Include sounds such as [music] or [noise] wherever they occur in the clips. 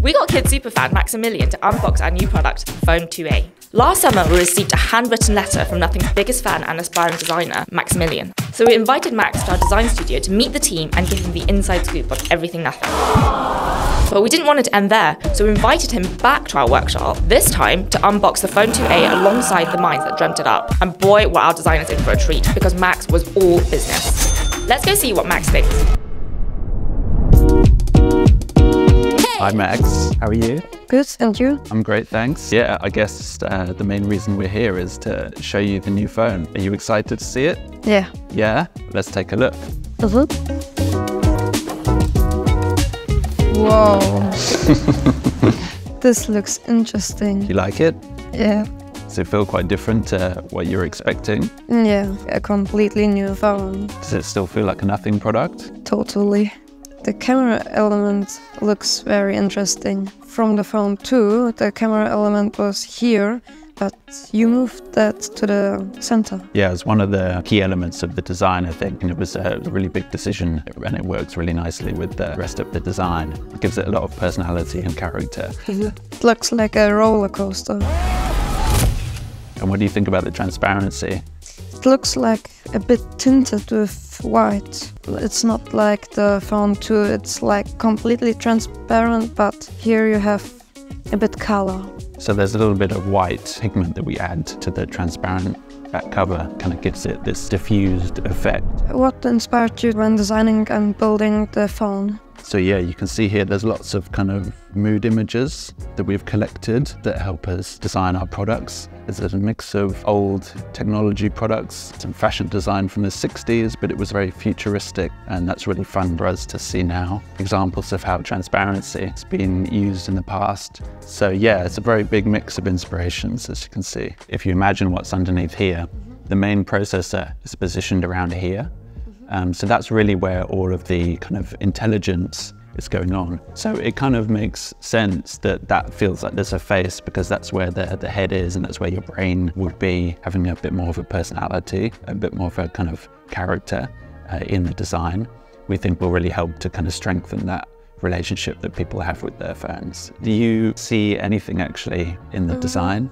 We got kid superfan Maximilian to unbox our new product, Phone 2A. Last summer, we received a handwritten letter from Nothing's biggest fan and aspiring designer, Maximilian. So we invited Max to our design studio to meet the team and give him the inside scoop on everything Nothing. But we didn't want it to end there, so we invited him back to our workshop, this time to unbox the Phone 2A alongside the minds that dreamt it up. And boy, were our designers in for a treat, because Max was all business. Let's go see what Max thinks. Hi Max, how are you? Good, and you? I'm great, thanks. Yeah, I guess uh, the main reason we're here is to show you the new phone. Are you excited to see it? Yeah. Yeah? Let's take a look. Uh -huh. Whoa. [laughs] this looks interesting. You like it? Yeah. Does it feel quite different to what you're expecting? Yeah, a completely new phone. Does it still feel like a nothing product? Totally. The camera element looks very interesting. From the phone too, the camera element was here, but you moved that to the center. Yeah, it's one of the key elements of the design, I think, and it was a really big decision, and it works really nicely with the rest of the design. It gives it a lot of personality and character. [laughs] it looks like a roller coaster. And what do you think about the transparency? It looks like a bit tinted with white. It's not like the phone 2, it's like completely transparent, but here you have a bit color. So there's a little bit of white pigment that we add to the transparent back cover, kind of gives it this diffused effect. What inspired you when designing and building the phone? So yeah, you can see here there's lots of kind of mood images that we've collected that help us design our products. There's a mix of old technology products, some fashion design from the 60s, but it was very futuristic and that's really fun for us to see now. Examples of how transparency has been used in the past. So yeah, it's a very big mix of inspirations as you can see. If you imagine what's underneath here, the main processor is positioned around here um, so that's really where all of the kind of intelligence is going on. So it kind of makes sense that that feels like there's a face because that's where the, the head is and that's where your brain would be having a bit more of a personality, a bit more of a kind of character uh, in the design. We think will really help to kind of strengthen that relationship that people have with their phones. Do you see anything actually in the mm. design?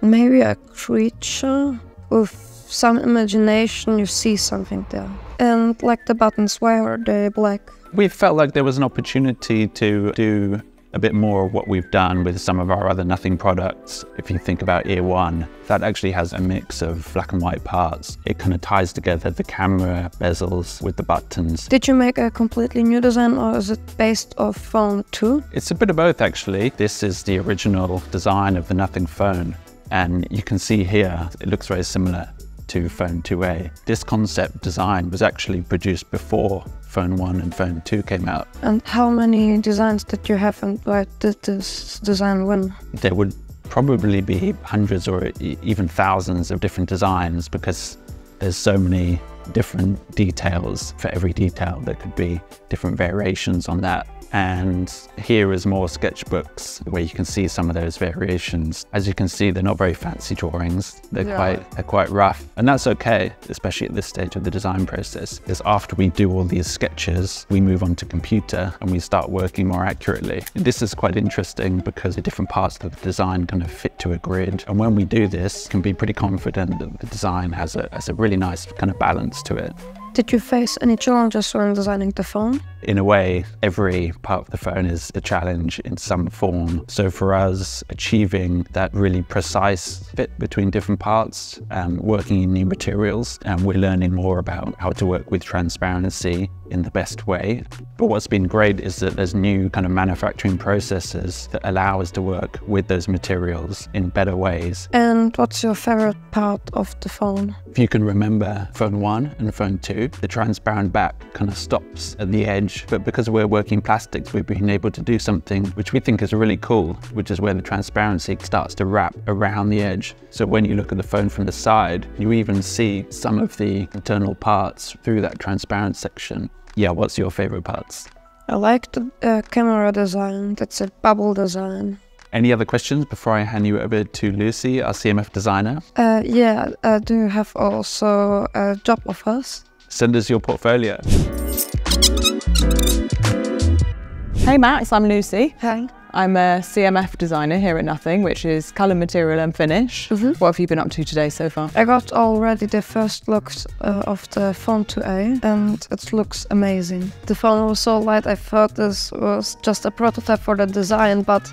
Maybe a creature with some imagination, you see something there. And like the buttons, why are they black? We felt like there was an opportunity to do a bit more of what we've done with some of our other Nothing products. If you think about Ear One, that actually has a mix of black and white parts. It kind of ties together the camera bezels with the buttons. Did you make a completely new design or is it based off phone 2? It's a bit of both actually. This is the original design of the Nothing phone. And you can see here, it looks very similar to Phone 2A. This concept design was actually produced before Phone 1 and Phone 2 came out. And how many designs did you have and why did this design win? There would probably be hundreds or even thousands of different designs because there's so many different details. For every detail, there could be different variations on that. And here is more sketchbooks where you can see some of those variations. As you can see, they're not very fancy drawings. They're yeah. quite they're quite rough. And that's okay, especially at this stage of the design process. Is after we do all these sketches, we move on to computer and we start working more accurately. This is quite interesting because the different parts of the design kind of fit to a grid. And when we do this, can be pretty confident that the design has a, has a really nice kind of balance to it. Did you face any challenges when designing the phone? In a way, every part of the phone is a challenge in some form. So for us, achieving that really precise fit between different parts and working in new materials, and we're learning more about how to work with transparency in the best way. But what's been great is that there's new kind of manufacturing processes that allow us to work with those materials in better ways. And what's your favorite part of the phone? If you can remember phone one and phone two, the transparent back kind of stops at the edge. But because we're working plastics, we've been able to do something which we think is really cool, which is where the transparency starts to wrap around the edge. So when you look at the phone from the side, you even see some of the internal parts through that transparent section. Yeah, what's your favorite parts? I like the uh, camera design. That's a bubble design. Any other questions before I hand you over to Lucy, our CMF designer? Uh, yeah, I do have also a job offers? Send us your portfolio. Hey Max, I'm Lucy. Hi. I'm a CMF designer here at Nothing, which is colour, material, and finish. Mhm. What have you been up to today so far? I got already the first looks uh, of the phone 2A and it looks amazing. The phone was so light I thought this was just a prototype for the design, but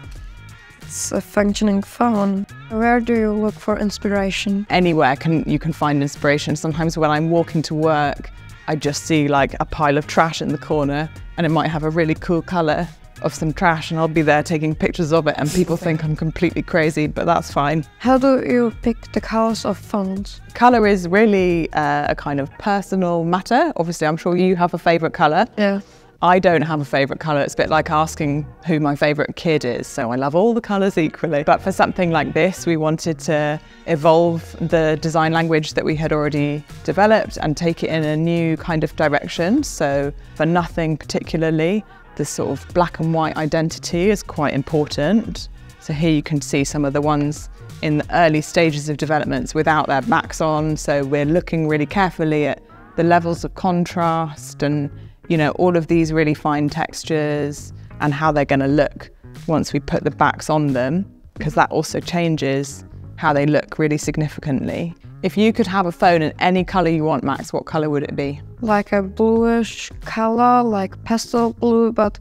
it's a functioning phone. Where do you look for inspiration? Anywhere can you can find inspiration. Sometimes when I'm walking to work, I just see like a pile of trash in the corner, and it might have a really cool colour of some trash, and I'll be there taking pictures of it, and people think I'm completely crazy, but that's fine. How do you pick the colors of phones? Colour is really uh, a kind of personal matter. Obviously, I'm sure you have a favourite colour. Yeah. I don't have a favourite colour. It's a bit like asking who my favourite kid is. So I love all the colours equally. But for something like this, we wanted to evolve the design language that we had already developed and take it in a new kind of direction. So for nothing particularly, the sort of black and white identity is quite important. So here you can see some of the ones in the early stages of developments without their backs on. So we're looking really carefully at the levels of contrast and you know all of these really fine textures and how they're going to look once we put the backs on them because that also changes how they look really significantly. If you could have a phone in any color you want, Max, what color would it be? Like a bluish color, like pastel blue, but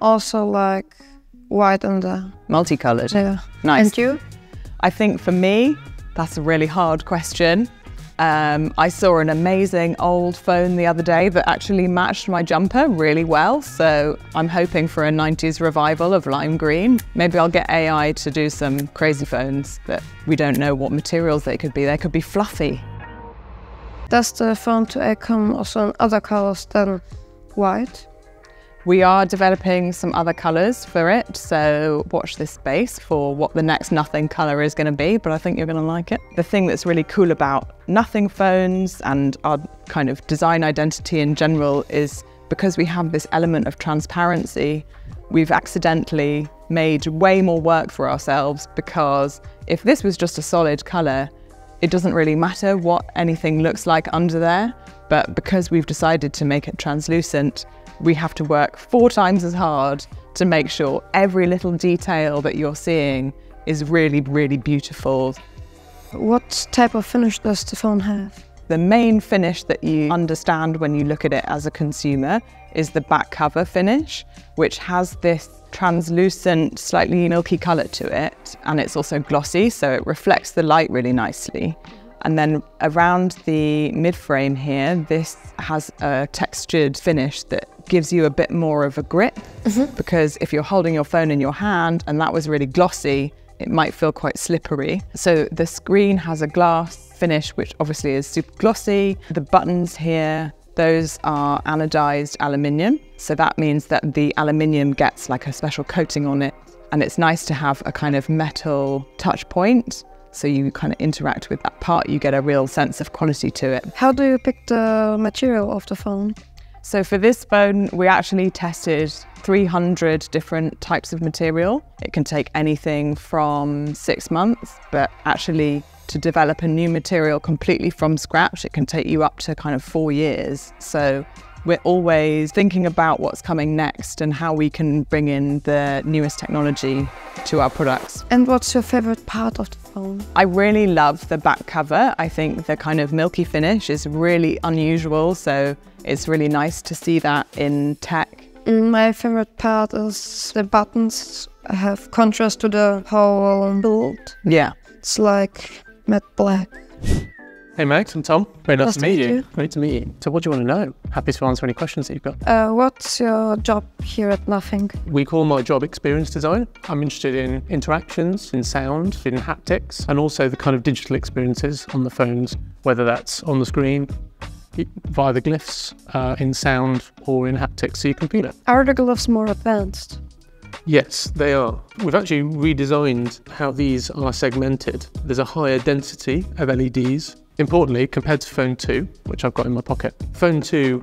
also like white and the Multicolored. yeah. Nice. And you? I think for me, that's a really hard question. Um, I saw an amazing old phone the other day that actually matched my jumper really well. So I'm hoping for a 90s revival of lime green. Maybe I'll get AI to do some crazy phones that we don't know what materials they could be. They could be fluffy. Does the phone 2A come also in other colors than white? We are developing some other colours for it, so watch this space for what the next nothing colour is going to be, but I think you're going to like it. The thing that's really cool about nothing phones and our kind of design identity in general is because we have this element of transparency, we've accidentally made way more work for ourselves because if this was just a solid colour, it doesn't really matter what anything looks like under there, but because we've decided to make it translucent, we have to work four times as hard to make sure every little detail that you're seeing is really, really beautiful. What type of finish does the phone have? The main finish that you understand when you look at it as a consumer is the back cover finish, which has this translucent, slightly milky colour to it, and it's also glossy, so it reflects the light really nicely. And then around the mid frame here, this has a textured finish that gives you a bit more of a grip. Mm-hmm. Because if you're holding your phone in your hand and that was really glossy, it might feel quite slippery. So the screen has a glass finish, which obviously is super glossy. The buttons here, those are anodized aluminium. So that means that the aluminium gets like a special coating on it. And it's nice to have a kind of metal touch point. So you kind of interact with that part, you get a real sense of quality to it. How do you pick the material of the phone? So for this phone, we actually tested 300 different types of material. It can take anything from six months, but actually to develop a new material completely from scratch, it can take you up to kind of four years. So we're always thinking about what's coming next and how we can bring in the newest technology to our products. And what's your favorite part of the phone? I really love the back cover. I think the kind of milky finish is really unusual, so it's really nice to see that in tech. Mm, My favorite part is the buttons have contrast to the whole build. Yeah. It's like matte black. Hey Max, I'm Tom. Very nice Nice to to meet meet you. you. Great to meet you. So, what do you want to know? Happy to answer any questions that you've got. Uh, what's your job here at Nothing? We call my job experience design. I'm interested in interactions, in sound, in haptics, and also the kind of digital experiences on the phones, whether that's on the screen, y- via the glyphs, uh, in sound, or in haptics so to your computer. Are the glyphs more advanced? Yes, they are. We've actually redesigned how these are segmented. There's a higher density of LEDs. Importantly, compared to Phone 2, which I've got in my pocket, Phone 2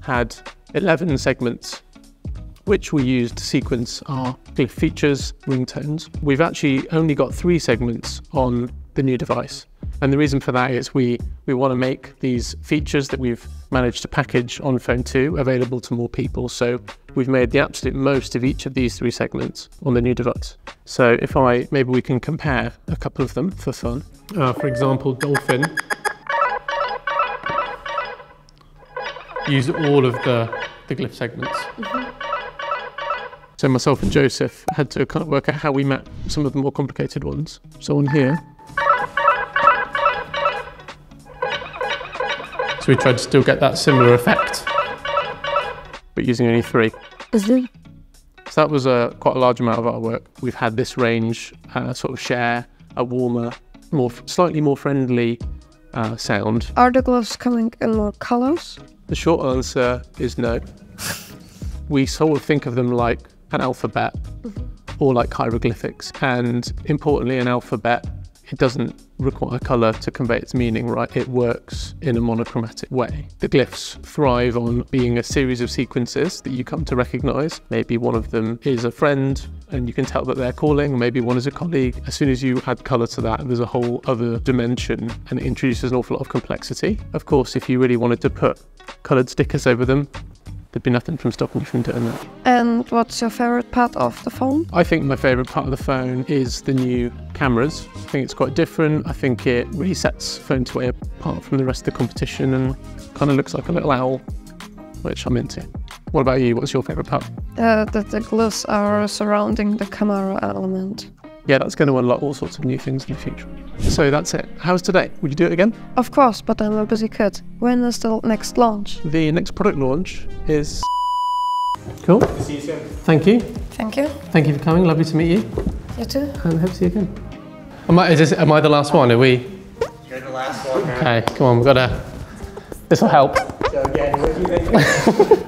had 11 segments, which we used to sequence our big features, ringtones. We've actually only got three segments on the new device. And the reason for that is we, we want to make these features that we've managed to package on Phone 2 available to more people. So we've made the absolute most of each of these three segments on the new device. So if I, maybe we can compare a couple of them for fun. Uh, for example, Dolphin use all of the, the glyph segments. So myself and Joseph had to kind of work out how we map some of the more complicated ones. So on here, so we tried to still get that similar effect, but using only three. So that was a quite a large amount of our work. We've had this range uh, sort of share a warmer, more slightly more friendly uh, sound. Are the glyphs coming in more colors? The short answer is no. we sort of think of them like an alphabet or like hieroglyphics, and importantly, an alphabet it doesn't require colour to convey its meaning, right? It works in a monochromatic way. The glyphs thrive on being a series of sequences that you come to recognise. Maybe one of them is a friend and you can tell that they're calling, maybe one is a colleague. As soon as you add colour to that, there's a whole other dimension and it introduces an awful lot of complexity. Of course, if you really wanted to put coloured stickers over them, there'd be nothing from stopping you from doing that. And what's your favorite part of the phone? I think my favourite part of the phone is the new cameras. I think it's quite different. I think it really sets Phone 2a apart from the rest of the competition and kind of looks like a little owl, which I'm into. What about you? What's your favourite part? Uh, that the glyphs are surrounding the camera element. Yeah, that's going to unlock all sorts of new things in the future. So that's it. How's today? Would you do it again? Of course, but I'm a busy kid. When is the next launch? The next product launch is. Cool. See you soon. Thank you. Thank you. Thank you for coming. Lovely to meet you. You too. And hope to see you again. Am I, is this, am I the last one? Are we? You're the last one. Okay, come on, we've got to. This will help. So again, what do you think? [laughs]